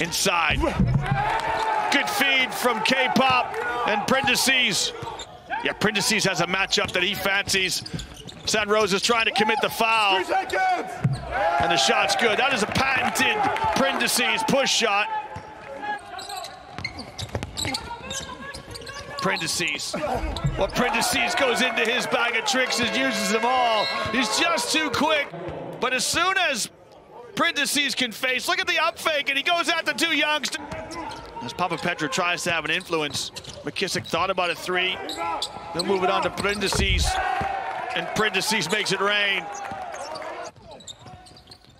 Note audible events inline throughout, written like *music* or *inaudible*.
inside. Good feed from K-Pop and Printezis. Yeah, Printezis has a matchup that he fancies. San Rose is trying to commit the foul. And the shot's good. That is a patented Printezis push shot. Printezis. Well, Printezis goes into his bag of tricks and uses them all. He's just too quick. But as soon as Printezis can face, look at the up fake, and he goes at the two youngs. As Papapetrou tries to have an influence, McKissick thought about a three. They'll move it on to Printezis, and Printezis makes it rain.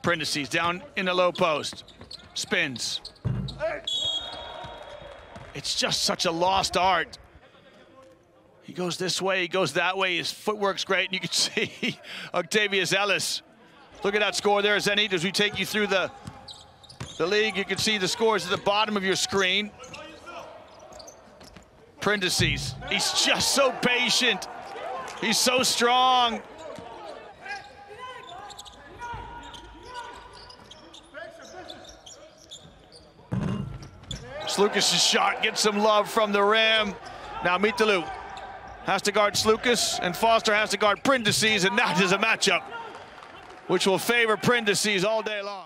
Printezis down in the low post, spins. It's just such a lost art. He goes this way, he goes that way. His footwork's great, and you can *laughs* see Octavius Ellis. Look at that score there, Zenit, as we take you through the, the league. You can see the scores at the bottom of your screen. Printezis, he's just so patient. He's so strong. Sloukas' shot gets some love from the rim. Now Mitalu has to guard Sloukas, and Foster has to guard Printezis, and that is a matchup which will favor Printezis all day long.